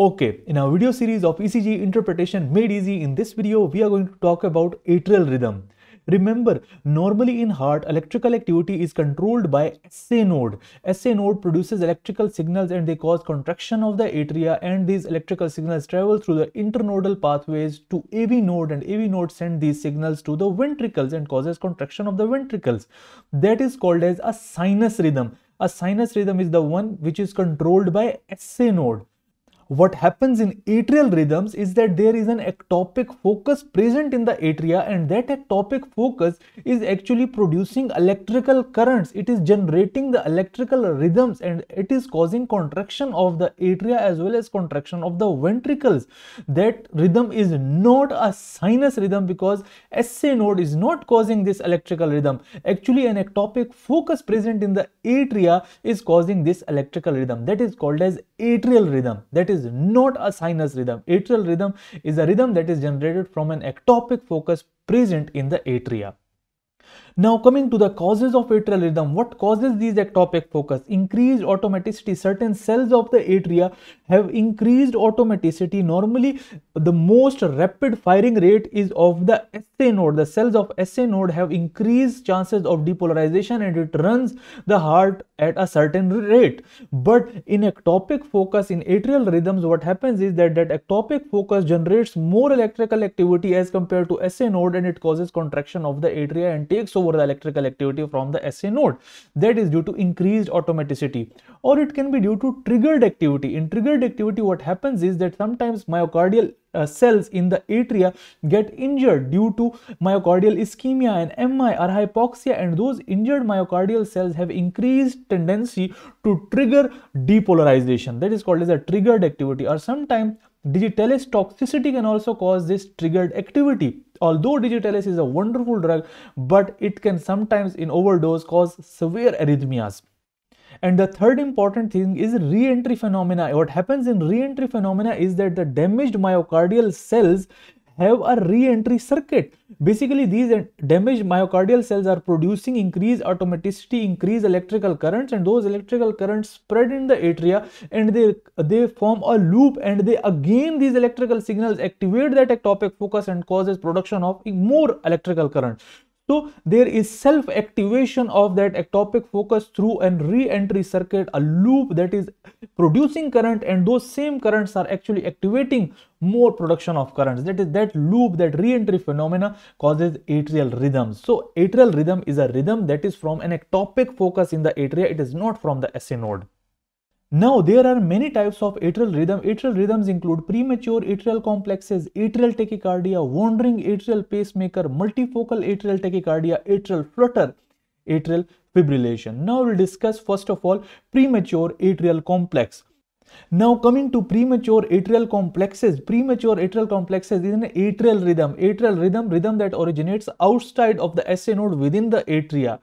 Okay, in our video series of ECG interpretation made easy, in this video we are going to talk about atrial rhythm. Remember, normally in heart, electrical activity is controlled by SA node. SA node produces electrical signals and they cause contraction of the atria and these electrical signals travel through the internodal pathways to AV node and AV node send these signals to the ventricles and causes contraction of the ventricles. That is called as a sinus rhythm. A sinus rhythm is the one which is controlled by SA node what happens in atrial rhythms is that there is an ectopic focus present in the atria and that ectopic focus is actually producing electrical currents. It is generating the electrical rhythms and it is causing contraction of the atria as well as contraction of the ventricles. That rhythm is not a sinus rhythm because SA node is not causing this electrical rhythm. Actually an ectopic focus present in the atria is causing this electrical rhythm. That is called as atrial rhythm. That is is not a sinus rhythm. Atrial rhythm is a rhythm that is generated from an ectopic focus present in the atria. Now coming to the causes of atrial rhythm, what causes these ectopic focus? Increased automaticity. Certain cells of the atria have increased automaticity. Normally the most rapid firing rate is of the SA node. The cells of SA node have increased chances of depolarization and it runs the heart at a certain rate. But in ectopic focus, in atrial rhythms, what happens is that that ectopic focus generates more electrical activity as compared to SA node and it causes contraction of the atria and takes over the electrical activity from the SA node. That is due to increased automaticity. Or it can be due to triggered activity. In triggered activity, what happens is that sometimes myocardial uh, cells in the atria get injured due to myocardial ischemia and MI or hypoxia and those injured myocardial cells have increased tendency to trigger depolarization that is called as a triggered activity or sometimes digitalis toxicity can also cause this triggered activity although digitalis is a wonderful drug but it can sometimes in overdose cause severe arrhythmias and the third important thing is re-entry phenomena. What happens in re-entry phenomena is that the damaged myocardial cells have a re-entry circuit. Basically, these damaged myocardial cells are producing increased automaticity, increased electrical currents, and those electrical currents spread in the atria and they, they form a loop and they again these electrical signals activate that ectopic focus and causes production of more electrical current. So there is self-activation of that ectopic focus through an re-entry circuit, a loop that is producing current and those same currents are actually activating more production of currents. That is that loop, that re-entry phenomena causes atrial rhythms. So atrial rhythm is a rhythm that is from an ectopic focus in the atria. It is not from the SA node. Now, there are many types of atrial rhythm. Atrial rhythms include premature atrial complexes, atrial tachycardia, wandering atrial pacemaker, multifocal atrial tachycardia, atrial flutter, atrial fibrillation. Now, we'll discuss first of all premature atrial complex. Now coming to premature atrial complexes, premature atrial complexes is an atrial rhythm, atrial rhythm, rhythm that originates outside of the SA node within the atria.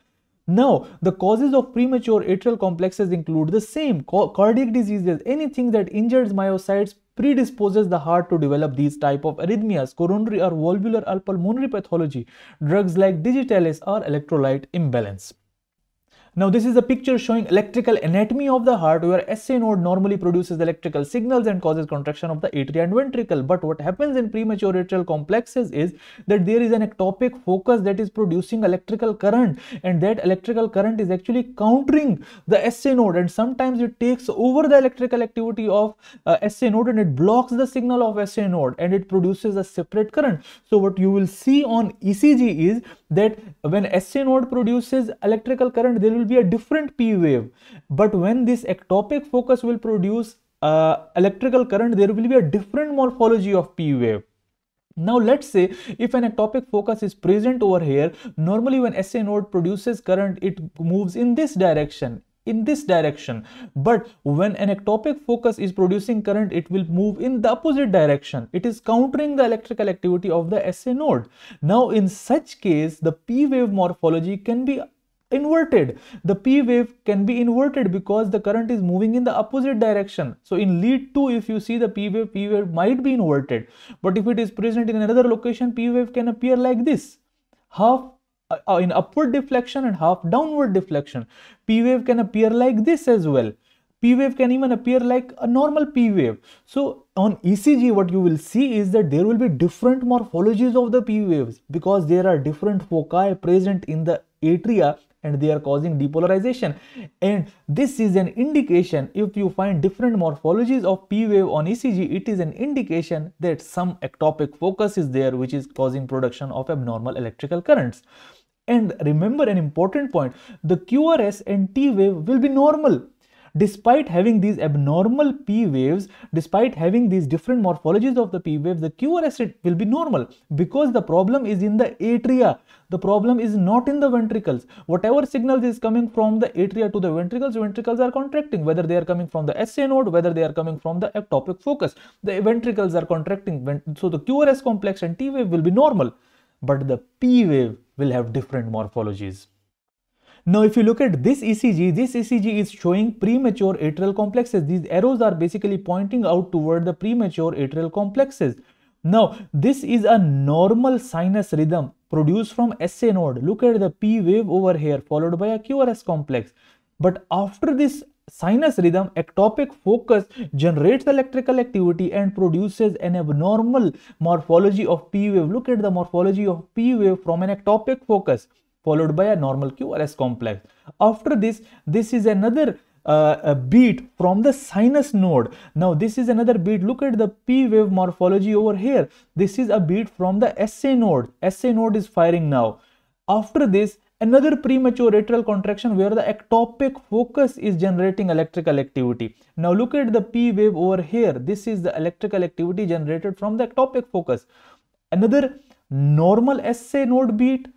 Now, the causes of premature atrial complexes include the same. Cardiac diseases, anything that injures myocytes predisposes the heart to develop these type of arrhythmias, coronary or valvular or pulmonary pathology, drugs like digitalis or electrolyte imbalance. Now this is a picture showing electrical anatomy of the heart where SA node normally produces electrical signals and causes contraction of the atria and ventricle. But what happens in premature atrial complexes is that there is an ectopic focus that is producing electrical current and that electrical current is actually countering the SA node and sometimes it takes over the electrical activity of uh, SA node and it blocks the signal of SA node and it produces a separate current. So what you will see on ECG is that when SA node produces electrical current there will be a different P wave. But when this ectopic focus will produce uh, electrical current, there will be a different morphology of P wave. Now let's say if an ectopic focus is present over here, normally when SA node produces current, it moves in this direction in this direction but when an ectopic focus is producing current it will move in the opposite direction it is countering the electrical activity of the SA node now in such case the p wave morphology can be inverted. The P wave can be inverted because the current is moving in the opposite direction. So in lead 2, if you see the P wave, P wave might be inverted. But if it is present in another location, P wave can appear like this. Half uh, in upward deflection and half downward deflection. P wave can appear like this as well. P wave can even appear like a normal P wave. So on ECG, what you will see is that there will be different morphologies of the P waves because there are different foci present in the atria and they are causing depolarization. And this is an indication if you find different morphologies of p wave on ecg it is an indication that some ectopic focus is there which is causing production of abnormal electrical currents. And remember an important point the qrs and t wave will be normal despite having these abnormal P waves, despite having these different morphologies of the P waves, the QRS rate will be normal because the problem is in the atria. The problem is not in the ventricles. Whatever signals is coming from the atria to the ventricles, ventricles are contracting, whether they are coming from the SA node, whether they are coming from the ectopic focus. The ventricles are contracting. So the QRS complex and T wave will be normal, but the P wave will have different morphologies. Now, if you look at this ECG, this ECG is showing premature atrial complexes. These arrows are basically pointing out toward the premature atrial complexes. Now, this is a normal sinus rhythm produced from SA node. Look at the P wave over here followed by a QRS complex. But after this sinus rhythm, ectopic focus generates electrical activity and produces an abnormal morphology of P wave. Look at the morphology of P wave from an ectopic focus followed by a normal QRS complex. After this, this is another uh, beat from the sinus node. Now this is another beat. Look at the P wave morphology over here. This is a beat from the SA node. SA node is firing now. After this, another premature atrial contraction where the ectopic focus is generating electrical activity. Now look at the P wave over here. This is the electrical activity generated from the ectopic focus. Another normal SA node beat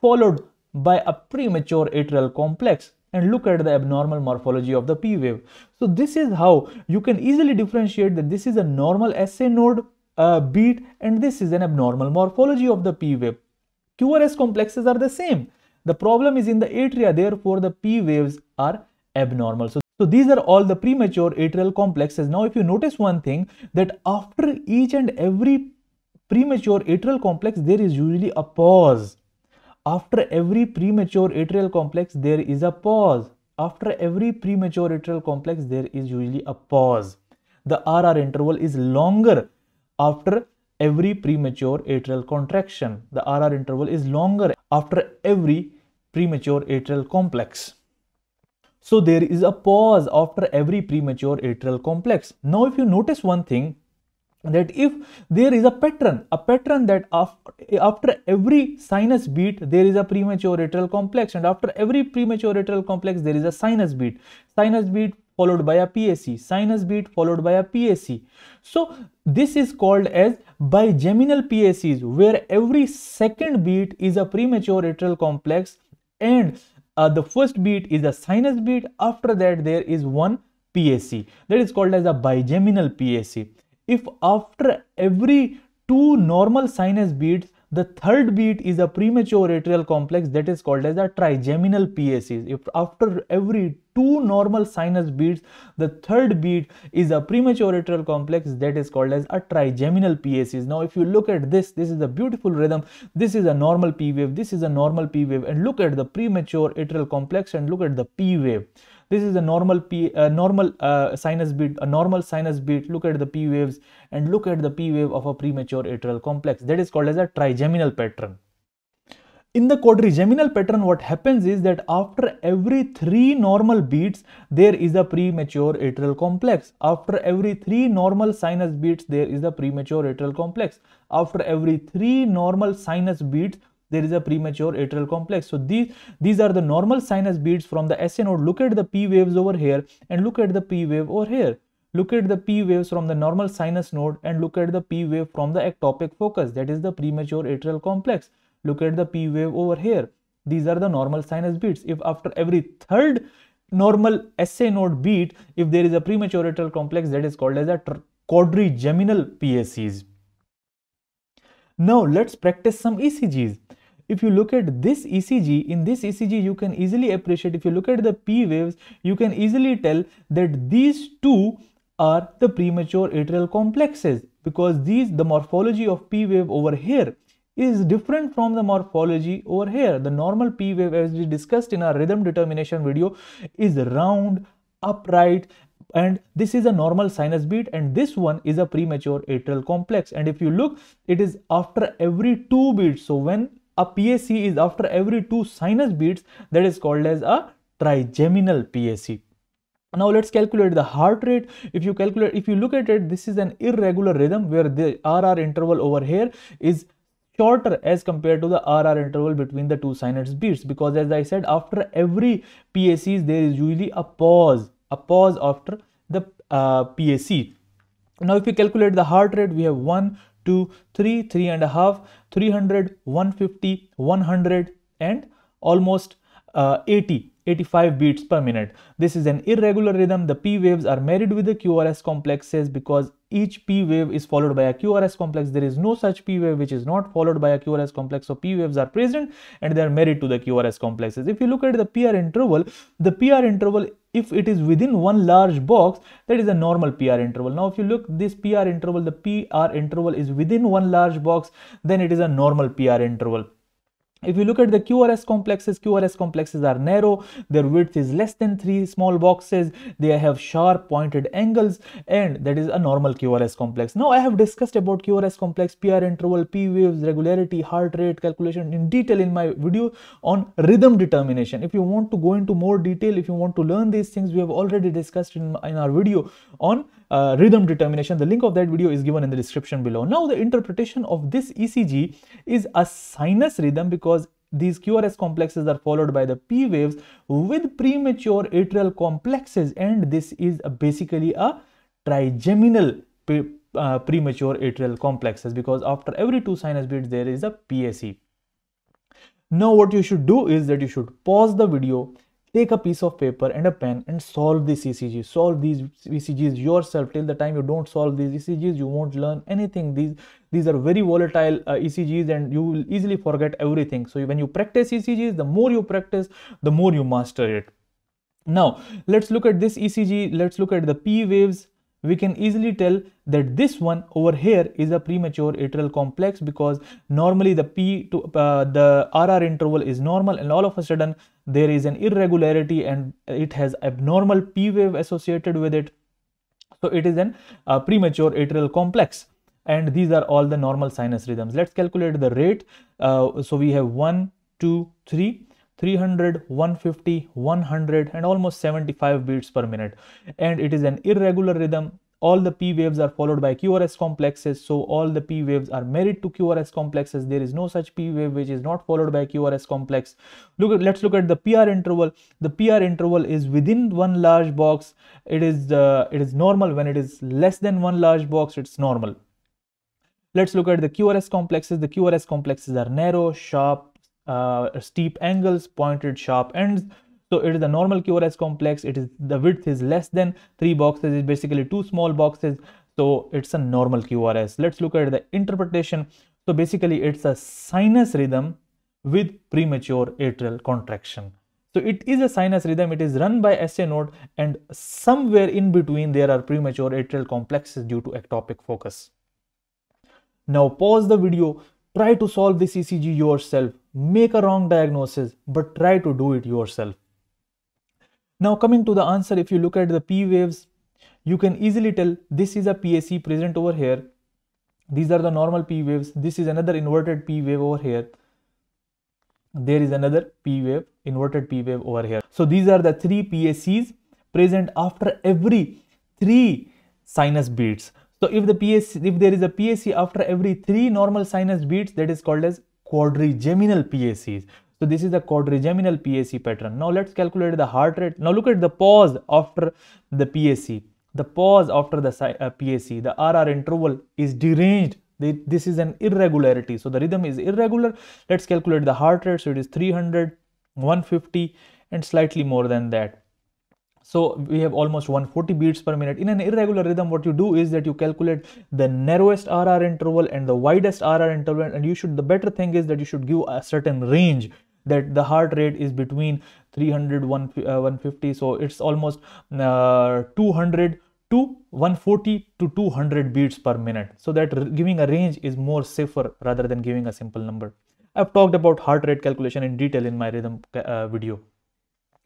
followed by a premature atrial complex and look at the abnormal morphology of the P wave. So this is how you can easily differentiate that this is a normal SA node uh, beat and this is an abnormal morphology of the P wave. QRS complexes are the same. The problem is in the atria, therefore the P waves are abnormal. So, so these are all the premature atrial complexes. Now if you notice one thing that after each and every premature atrial complex, there is usually a pause after every premature atrial complex, there is a pause. After every premature atrial complex, there is usually a pause. The RR interval is longer after every premature atrial contraction. The RR interval is longer after every premature atrial complex. So there is a pause after every premature atrial complex. Now if you notice one thing, that if there is a pattern, a pattern that after every sinus beat, there is a premature atrial complex and after every premature atrial complex, there is a sinus beat. Sinus beat followed by a PAC, sinus beat followed by a PAC. So this is called as bigeminal PACs where every second beat is a premature atrial complex and uh, the first beat is a sinus beat. After that, there is one PAC that is called as a bigeminal PAC if after every two normal sinus beats the third beat is a premature atrial complex that is called as a trigeminal PACs. If after every two normal sinus beats, the third beat is a premature atrial complex that is called as a trigeminal PACs. Now, if you look at this, this is a beautiful rhythm. This is a normal P wave. This is a normal P wave. And look at the premature atrial complex and look at the P wave. This is a normal P, uh, normal uh, sinus beat, a normal sinus beat. Look at the P waves and look at the P wave of a premature atrial complex. That is called as a trigeminal pattern. In the quadrigeminal pattern, what happens is that after every three normal beats, there is a premature atrial complex. After every three normal sinus beats, there is a premature atrial complex. After every three normal sinus beats, there is a premature atrial complex. So these, these are the normal sinus beats from the SA node. Look at the P waves over here and look at the P wave over here. Look at the P waves from the normal sinus node and look at the P wave from the ectopic focus. That is the premature atrial complex. Look at the P wave over here. These are the normal sinus beats. If after every third normal SA node beat, if there is a premature atrial complex, that is called as a quadrigeminal PACs. Now let's practice some ECGs if you look at this ECG, in this ECG you can easily appreciate, if you look at the P waves, you can easily tell that these two are the premature atrial complexes because these, the morphology of P wave over here is different from the morphology over here. The normal P wave as we discussed in our rhythm determination video is round, upright and this is a normal sinus beat and this one is a premature atrial complex and if you look it is after every two beats so when a PAC is after every two sinus beats that is called as a trigeminal PAC now let's calculate the heart rate if you calculate if you look at it this is an irregular rhythm where the rr interval over here is shorter as compared to the RR interval between the two sinus beats because as I said after every PACs there is usually a pause a pause after the uh, PAC. Now if we calculate the heart rate we have 1, 2, 3, 3 and a half, 300, 150, 100 and almost uh, 80 85 beats per minute. This is an irregular rhythm. The P waves are married with the QRS complexes because each P wave is followed by a QRS complex. There is no such P wave which is not followed by a QRS complex. So P waves are present and they are married to the QRS complexes. If you look at the PR interval, the PR interval if it is within one large box that is a normal PR interval. Now if you look this PR interval the PR interval is within one large box then it is a normal PR interval. If you look at the QRS complexes, QRS complexes are narrow, their width is less than three small boxes, they have sharp pointed angles and that is a normal QRS complex. Now I have discussed about QRS complex, PR interval, P waves, regularity, heart rate calculation in detail in my video on rhythm determination. If you want to go into more detail, if you want to learn these things, we have already discussed in, in our video on uh, rhythm determination. The link of that video is given in the description below. Now the interpretation of this ECG is a sinus rhythm because these QRS complexes are followed by the P waves with premature atrial complexes and this is basically a trigeminal uh, premature atrial complexes because after every two sinus beats there is a PAC. Now what you should do is that you should pause the video take a piece of paper and a pen and solve this ECG. Solve these ECGs yourself. Till the time you don't solve these ECGs, you won't learn anything. These these are very volatile uh, ECGs and you will easily forget everything. So when you practice ECGs, the more you practice, the more you master it. Now let's look at this ECG. Let's look at the P waves we can easily tell that this one over here is a premature atrial complex because normally the P to uh, the RR interval is normal and all of a sudden there is an irregularity and it has abnormal P wave associated with it. So it is an uh, premature atrial complex and these are all the normal sinus rhythms. Let's calculate the rate. Uh, so we have 1, 2, 3 300 150 100 and almost 75 beats per minute. And it is an irregular rhythm. All the p waves are followed by qrs complexes so all the p waves are married to qrs complexes. There is no such p wave which is not followed by qrs complex. Look at let's look at the pr interval. The pr interval is within one large box. It is uh, it is normal. When it is less than one large box it's normal. Let's look at the qrs complexes. The qrs complexes are narrow sharp uh, steep angles, pointed sharp ends. So it is a normal QRS complex. It is the width is less than three boxes. It's basically two small boxes. So it's a normal QRS. Let's look at the interpretation. So basically it's a sinus rhythm with premature atrial contraction. So it is a sinus rhythm. It is run by SA node and somewhere in between there are premature atrial complexes due to ectopic focus. Now pause the video Try to solve this ECG yourself. Make a wrong diagnosis, but try to do it yourself. Now coming to the answer, if you look at the P waves, you can easily tell this is a PAC present over here. These are the normal P waves. This is another inverted P wave over here. There is another P wave, inverted P wave over here. So these are the three PACs present after every three sinus beats. So if the PAC, if there is a PAC after every three normal sinus beats, that is called as quadrigeminal PACs. So this is the quadrigeminal PAC pattern. Now let's calculate the heart rate. Now look at the pause after the PAC. The pause after the uh, PAC, the RR interval is deranged. This is an irregularity. So the rhythm is irregular. Let's calculate the heart rate. So it is 300, 150 and slightly more than that. So we have almost 140 beats per minute. In an irregular rhythm, what you do is that you calculate the narrowest RR interval and the widest RR interval. And you should, the better thing is that you should give a certain range that the heart rate is between 300 150 uh, so it's almost uh, 200 to 140 to 200 beats per minute so that giving a range is more safer rather than giving a simple number i've talked about heart rate calculation in detail in my rhythm uh, video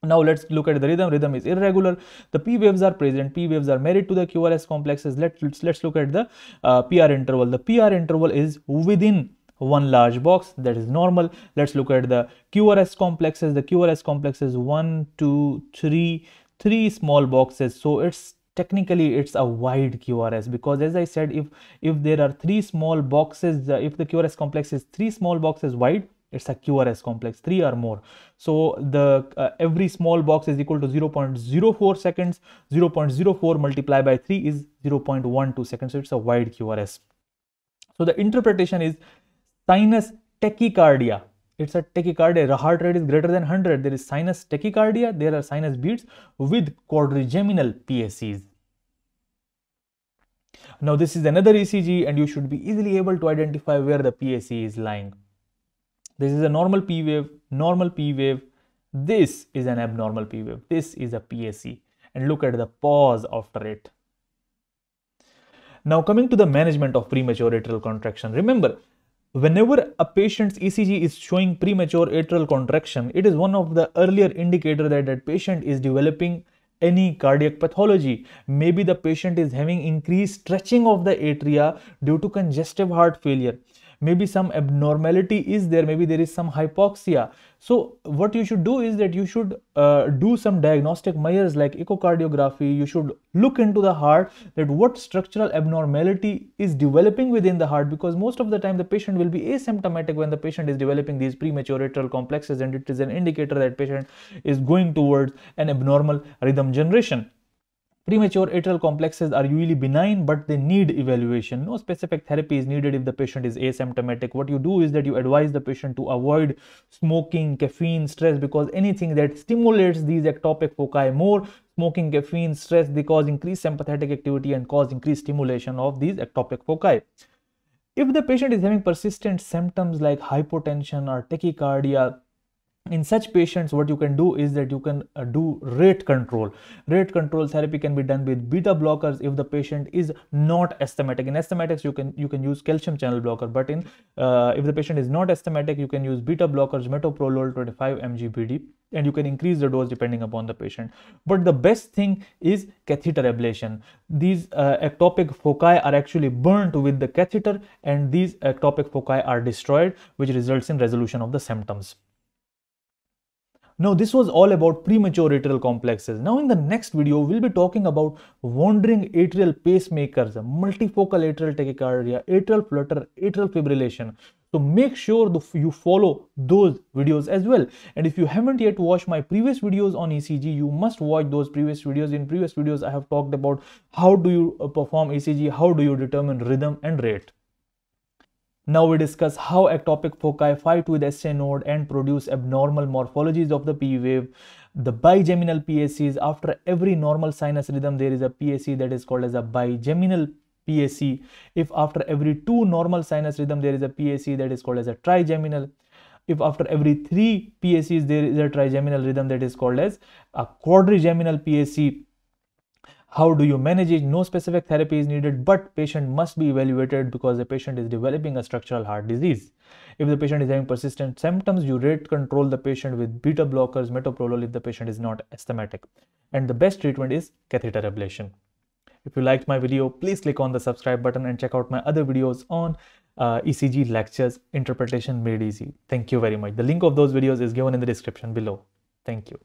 now let's look at the rhythm. Rhythm is irregular. The p waves are present. P waves are married to the qrs complexes. Let's let's, look at the uh, pr interval. The pr interval is within one large box. That is normal. Let's look at the qrs complexes. The qrs complexes one two three three small boxes. So it's technically it's a wide qrs because as i said if if there are three small boxes uh, if the qrs complex is three small boxes wide it's a QRS complex, three or more. So the uh, every small box is equal to 0.04 seconds, 0.04 multiplied by 3 is 0.12 seconds. So it's a wide QRS. So the interpretation is sinus tachycardia. It's a tachycardia. The heart rate is greater than 100. There is sinus tachycardia. There are sinus beats with quadrigeminal PACs. Now this is another ECG and you should be easily able to identify where the PAC is lying. This is a normal P wave, normal P wave. This is an abnormal P wave. This is a PAC. And look at the pause after it. Now coming to the management of premature atrial contraction. Remember, whenever a patient's ECG is showing premature atrial contraction, it is one of the earlier indicator that that patient is developing any cardiac pathology. Maybe the patient is having increased stretching of the atria due to congestive heart failure maybe some abnormality is there maybe there is some hypoxia. So what you should do is that you should uh, do some diagnostic measures like echocardiography. You should look into the heart that what structural abnormality is developing within the heart because most of the time the patient will be asymptomatic when the patient is developing these premature atrial complexes and it is an indicator that patient is going towards an abnormal rhythm generation Premature atrial complexes are usually benign, but they need evaluation. No specific therapy is needed if the patient is asymptomatic. What you do is that you advise the patient to avoid smoking, caffeine, stress, because anything that stimulates these ectopic foci more, smoking, caffeine, stress, they cause increased sympathetic activity and cause increased stimulation of these ectopic foci. If the patient is having persistent symptoms like hypotension or tachycardia, in such patients what you can do is that you can uh, do rate control. Rate control therapy can be done with beta blockers if the patient is not asthmatic. In asthmatics you can you can use calcium channel blocker but in uh, if the patient is not asthmatic you can use beta blockers metoprolol 25 mg bd and you can increase the dose depending upon the patient. But the best thing is catheter ablation. These uh, ectopic foci are actually burnt with the catheter and these ectopic foci are destroyed which results in resolution of the symptoms now this was all about premature atrial complexes. Now in the next video, we'll be talking about wandering atrial pacemakers, multifocal atrial tachycardia, atrial flutter, atrial fibrillation. So make sure you follow those videos as well. And if you haven't yet watched my previous videos on ECG, you must watch those previous videos. In previous videos, I have talked about how do you uh, perform ECG, how do you determine rhythm and rate. Now we discuss how ectopic foci fight with SA node and produce abnormal morphologies of the P wave. The bigeminal PACs, after every normal sinus rhythm, there is a PAC that is called as a bigeminal PAC. If after every two normal sinus rhythm, there is a PAC that is called as a trigeminal. If after every three PSEs, there is a trigeminal rhythm that is called as a quadrigeminal PAC how do you manage it? No specific therapy is needed but patient must be evaluated because the patient is developing a structural heart disease. If the patient is having persistent symptoms you rate control the patient with beta blockers metoprolol if the patient is not asthmatic. And the best treatment is catheter ablation. If you liked my video please click on the subscribe button and check out my other videos on uh, ECG lectures interpretation made easy. Thank you very much. The link of those videos is given in the description below. Thank you